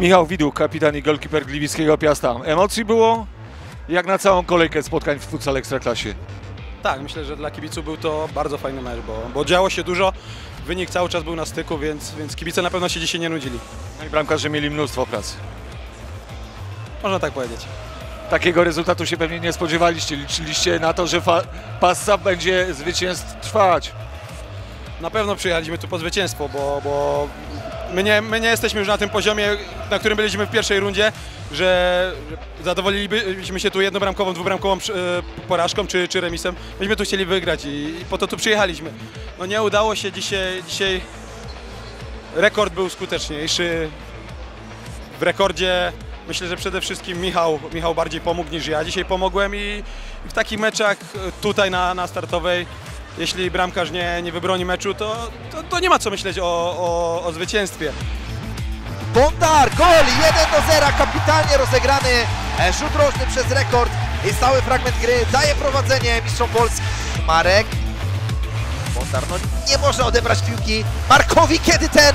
Michał Widuk, kapitan i golkiper Gliwickiego Piasta. Emocji było jak na całą kolejkę spotkań w futsal Ekstraklasie. Tak, myślę, że dla kibiców był to bardzo fajny mecz, bo, bo działo się dużo, wynik cały czas był na styku, więc, więc kibice na pewno się dzisiaj nie nudzili. No i bramkarze mieli mnóstwo pracy. Można tak powiedzieć. Takiego rezultatu się pewnie nie spodziewaliście. Liczyliście na to, że passa będzie zwycięstw trwać. Na pewno przyjechaliśmy tu po zwycięstwo, bo, bo my, nie, my nie jesteśmy już na tym poziomie, na którym byliśmy w pierwszej rundzie, że zadowolilibyśmy się tu jednobramkową, dwubramkową e, porażką czy, czy remisem. Myśmy tu chcieli wygrać i, i po to tu przyjechaliśmy. No nie udało się dzisiaj, dzisiaj rekord był skuteczniejszy. W rekordzie myślę, że przede wszystkim Michał, Michał bardziej pomógł niż ja. Dzisiaj pomogłem i, w takich meczach tutaj na, na startowej jeśli bramkarz nie, nie wybroni meczu, to, to, to nie ma co myśleć o, o, o zwycięstwie. Bondar, gol 1 do 0, kapitalnie rozegrany e, rzut rożny przez rekord i stały fragment gry daje prowadzenie mistrzom Polski. Marek, Bondar, no nie może odebrać piłki Markowi, kiedy ten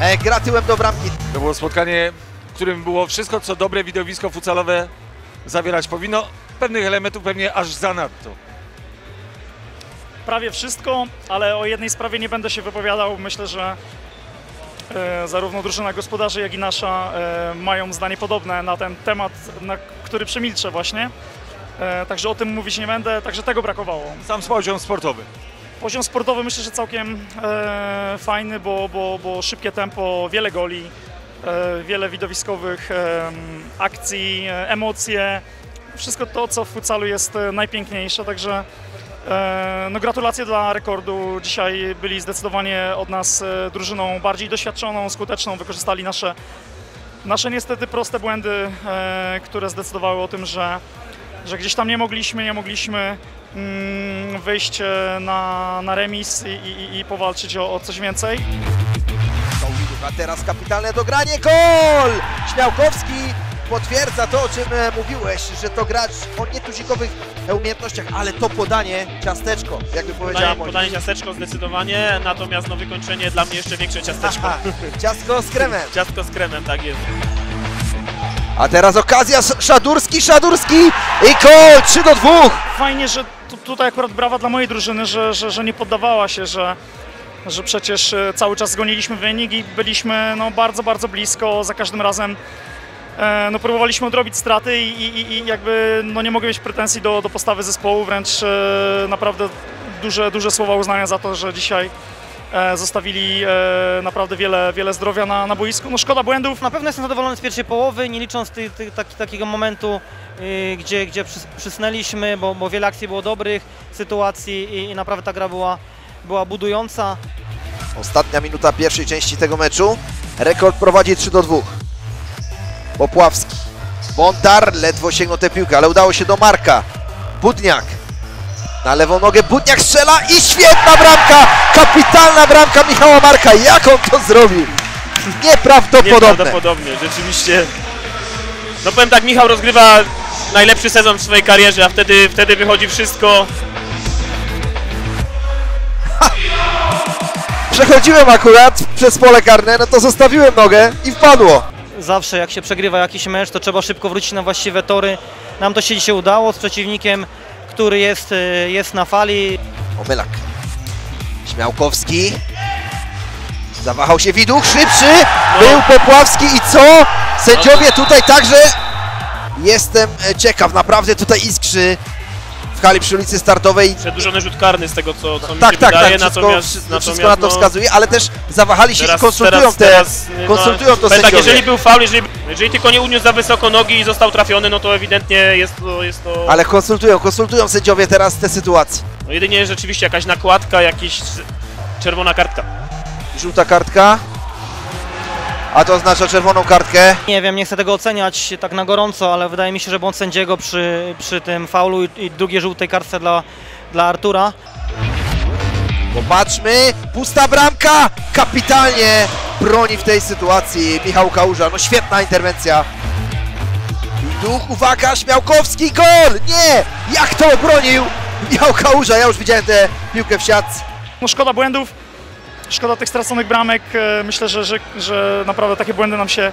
e, gra tyłem do bramki. To było spotkanie, w którym było wszystko, co dobre widowisko futsalowe zawierać powinno. Pewnych elementów pewnie aż zanadto. Prawie wszystko, ale o jednej sprawie nie będę się wypowiadał. Myślę, że e, zarówno drużyna gospodarzy, jak i nasza e, mają zdanie podobne na ten temat, na który przemilczę właśnie. E, także o tym mówić nie będę, także tego brakowało. Sam poziom sportowy. Poziom sportowy myślę, że całkiem fajny, bo, bo, bo szybkie tempo, wiele goli, wiele widowiskowych akcji, emocje. Wszystko to, co w futsalu jest najpiękniejsze, także no, gratulacje dla rekordu. Dzisiaj byli zdecydowanie od nas e, drużyną bardziej doświadczoną, skuteczną, wykorzystali nasze, nasze niestety proste błędy, e, które zdecydowały o tym, że, że gdzieś tam nie mogliśmy, nie mogliśmy mm, wyjść e, na, na remis i, i, i powalczyć o, o coś więcej. A teraz kapitalne dogranie, gol! Śmiałkowski potwierdza to, o czym e, mówiłeś, że to gracz o nietuzikowych e, umiejętnościach, ale to podanie, ciasteczko, jakby powiedziała Podanie, podanie ciasteczko zdecydowanie, natomiast no wykończenie dla mnie jeszcze większe ciasteczko. Aha, ciastko z kremem. Ciastko z kremem, tak jest. A teraz okazja, Szadurski, Szadurski i gol, 3 do 2. Fajnie, że tu, tutaj akurat brawa dla mojej drużyny, że, że, że nie poddawała się, że, że przecież e, cały czas goniliśmy wynik i byliśmy no, bardzo, bardzo blisko za każdym razem. E, no, próbowaliśmy odrobić straty i, i, i jakby no, nie mogę mieć pretensji do, do postawy zespołu, wręcz e, naprawdę duże, duże słowa uznania za to, że dzisiaj e, zostawili naprawdę wiele, wiele zdrowia na, na boisku. No szkoda błędów, Na pewno jestem zadowolony z pierwszej połowy, nie licząc ty, ty, taki, takiego momentu, y, gdzie, gdzie przys, przysnęliśmy, bo, bo wiele akcji było dobrych, sytuacji i, i naprawdę ta gra była, była budująca. Ostatnia minuta pierwszej części tego meczu. Rekord prowadzi 3 do 2. Popławski. Bontar ledwo sięgnął tę piłkę, ale udało się do Marka. Budniak. Na lewą nogę Budniak strzela i świetna bramka! Kapitalna bramka Michała Marka. Jak on to zrobił? Nieprawdopodobne. Nieprawdopodobnie, rzeczywiście. No powiem tak, Michał rozgrywa najlepszy sezon w swojej karierze, a wtedy, wtedy wychodzi wszystko. Przechodziłem akurat przez pole karne, no to zostawiłem nogę i wpadło. Zawsze jak się przegrywa jakiś mecz, to trzeba szybko wrócić na właściwe tory. Nam to się dzisiaj udało z przeciwnikiem, który jest, y, jest na fali. Omylak. Śmiałkowski. Zawahał się Widuch, szybszy. Był Popławski i co? Sędziowie tutaj także. Jestem e, ciekaw, naprawdę tutaj iskrzy hali przy ulicy Startowej. Przedłużony rzut karny z tego, co, co mi Tak, się tak, tak, wydaje, wszystko, natomiast, wszystko, natomiast wszystko na to no, wskazuje, ale też zawahali się teraz, i konsultują teraz, te, teraz, no, konsultują to powiem tak, sędziowie. jeżeli był faul, jeżeli, jeżeli tylko nie uniósł za wysoko nogi i został trafiony, no to ewidentnie jest to, jest to Ale konsultują, konsultują sędziowie teraz te sytuacje. no jedynie rzeczywiście jakaś nakładka, jakiś czerwona kartka. Żółta kartka. A to oznacza czerwoną kartkę. Nie wiem, nie chcę tego oceniać tak na gorąco, ale wydaje mi się, że błąd sędziego przy, przy tym faulu i, i drugiej żółtej kartce dla, dla Artura. Popatrzmy, pusta bramka, kapitalnie broni w tej sytuacji Michał Kałuża, no świetna interwencja. Duch, uwaga, Śmiałkowski, gol! Nie! Jak to obronił Michał Kałuża, ja już widziałem tę piłkę w siatce. no, szkoda błędów, szkoda tych straconych bramek. E, Myślę, że, że, że naprawdę takie błędy nam się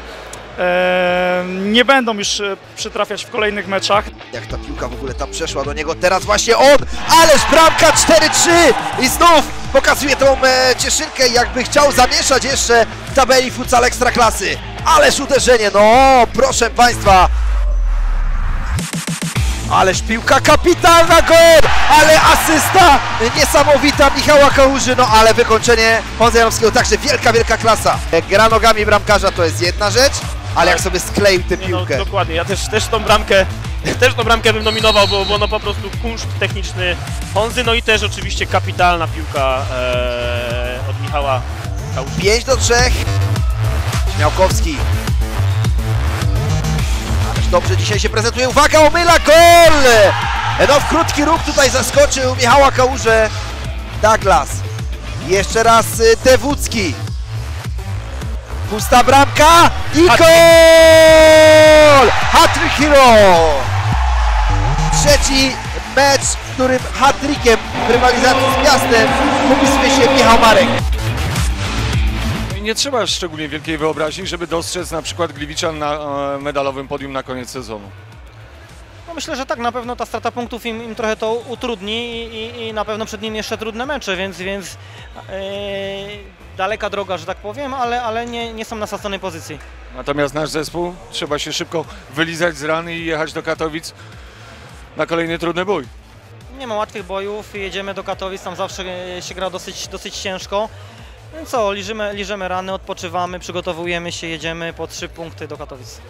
e, nie będą już e, przytrafiać w kolejnych meczach. Jak ta piłka w ogóle tam przeszła do niego, teraz właśnie on, ależ bramka 4-3 i znów pokazuje tą cieszynkę, jakby chciał zamieszać jeszcze w tabeli futsal ekstraklasy. Ależ uderzenie, no proszę Państwa. Ależ piłka kapitalna, gol! Ale asysta niesamowita Michała Kałuży, no ale wykończenie Honza Janowskiego, także wielka, wielka klasa. Gra nogami bramkarza to jest jedna rzecz, ale jak sobie skleił tę no, piłkę. dokładnie, ja też, też tą bramkę też tą bramkę bym nominował, bo, bo no po prostu kunszt techniczny Honzy, no i też oczywiście kapitalna piłka e, od Michała Kałuży. 5 do 3. Śmiałkowski. Dobrze dzisiaj się prezentuje. Uwaga, omyla gol! No w krótki ruch tutaj zaskoczył Michała Kałużę. Douglas. Jeszcze raz y, Tewucki. Pusta bramka i gol! Hattrick Hero! Trzeci mecz, w którym hat-trickiem w rywalizacji z Miastem popisuje się Michał Marek. Nie trzeba szczególnie wielkiej wyobraźni, żeby dostrzec na przykład Gliwiczan na e, medalowym podium na koniec sezonu. No myślę, że tak, na pewno ta strata punktów im, im trochę to utrudni i, i, na pewno przed nimi jeszcze trudne mecze, więc, więc e, daleka droga, że tak powiem, ale, ale nie, nie są na straconej pozycji. Natomiast nasz zespół trzeba się szybko wylizać z rany i jechać do Katowic na kolejny trudny bój. Nie ma łatwych bojów, jedziemy do Katowic, tam zawsze e, się gra dosyć, dosyć ciężko. Więc co, liżymy, liżymy rany, odpoczywamy, przygotowujemy się, jedziemy po trzy punkty do Katowic.